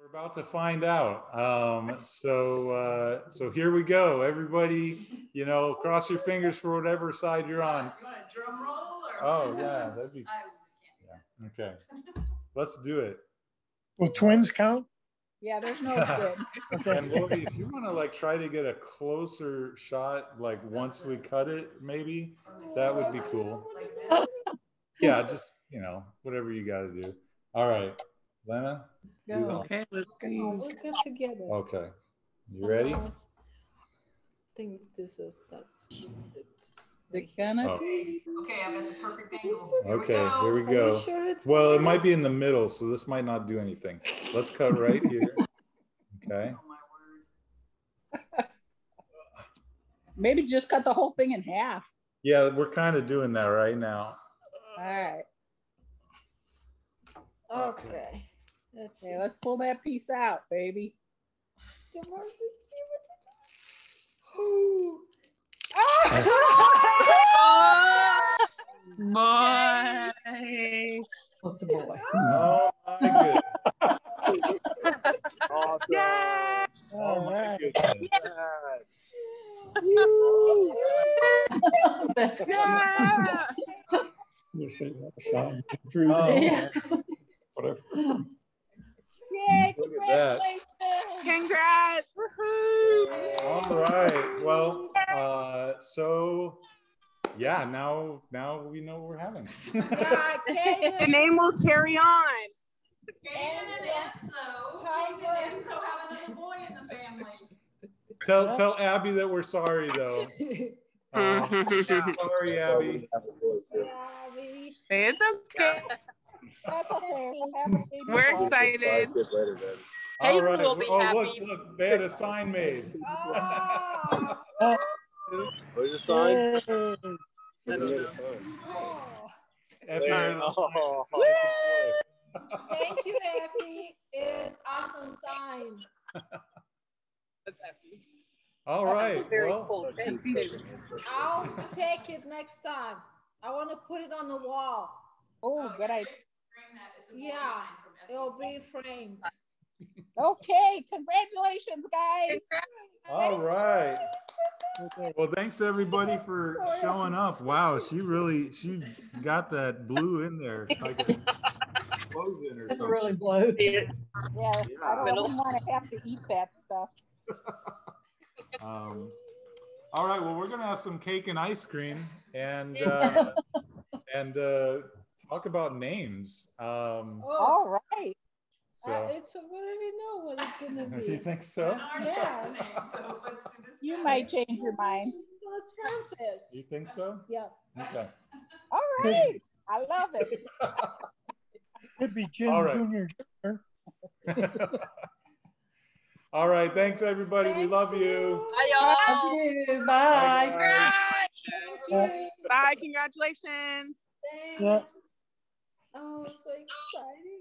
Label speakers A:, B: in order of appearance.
A: We're about to find out. Um, so, uh, so here we go. Everybody, you know, cross your fingers for whatever side you're on.
B: You want a drum roll or?
A: Oh, yeah, that'd be,
B: I
A: yeah, okay. Let's do it.
C: Will twins count?
D: Yeah, there's no good.
A: And Lori, if you want to like try to get a closer shot, like once we cut it, maybe that would be cool. Yeah, just, you know, whatever you got to do. All right, Lena? do
D: Go.
A: that.
E: Okay, let's
D: go.
E: see.
D: on, we'll get together.
A: Okay. You ready?
D: I think this is, that's.
E: The canopy. Oh.
B: Okay, I've got the perfect angle. Here
A: Okay,
B: go.
A: here we
D: Are you
A: go.
D: sure it's?
A: Well, it might be in the middle, so this might not do anything. Let's cut right here. Okay.
B: Oh.
D: Maybe just cut the whole thing in half.
A: Yeah, we're kind of doing that right now.
D: All right.
A: Okay.
D: Okay. Let's see. Let's pull that piece out, baby.
E: Boy.
D: What's the boy?
A: Oh my goodness. awesome.
E: Yeah.
A: Oh
C: All
A: my
C: right.
A: goodness.
D: That's
E: Yeah.
C: You see that sign through
A: Oh,
C: there, whatever.
D: Yay,
A: Look at that.
D: congratulations.
E: Congrats. Woohoo.
A: All right. Well, uh, so yeah, now now we know what we're having.
D: Yeah,
E: The name will carry on.
B: Caden and Enzo. Caden and Enzo have another boy in the family.
A: tell tell Abby that we're sorry though. Uh, sorry, Abby.
D: Abby.
E: It's okay.
D: That's okay. Have a baby
E: We're excited.
A: All
F: Hayden
A: right.
F: will be
A: oh,
F: happy.
A: look, look, they had a sign made. Ah.
D: Oh,
G: Where's the sign?
C: Yay.
G: Where's the sign?
D: oh.
A: Effie made a
G: Oh.
D: Thank you, Abby. It's awesome sign.
A: All
F: That's
A: right.
F: a very
A: well,
F: cool pin too.
D: I'll take it next time. I want to put it on the wall.
E: Oh, good idea.
B: Frame that. It's
D: Yeah,
B: from
D: It'll be framed.
E: Okay, congratulations, guys.
A: All right. Well, thanks everybody for showing up. Wow, she really she got that blue in there. Like an explosion
D: It's
A: something.
D: really blue.
E: Yeah,
A: Yeah.
E: I don't
F: Middle.
E: want to have to eat that stuff.
A: Um, all right. Well, we're gonna have some cake and ice cream and uh, and uh, talk about names. Um,
D: Oh,
E: All right.
D: uh,
A: so
D: it's, we already know what it's gonna be.
A: do you think so?
B: And
D: Yeah.
B: is the name, so let's do this
E: You might change your mind.
D: Plus Francis.
A: You think so?
D: Yeah.
A: Okay.
E: All right. I love it.
C: It could be Jim
A: All right.
C: Junior.
A: all right. Thanks everybody. we love you.
D: you.
F: Bye, y'all.
A: Bye. guys.
D: Thank you.
E: Bye. Congratulations.
D: Thanks.
C: Yeah.
D: Oh, so exciting.